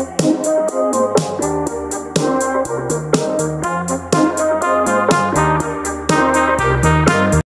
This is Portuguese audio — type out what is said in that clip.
Música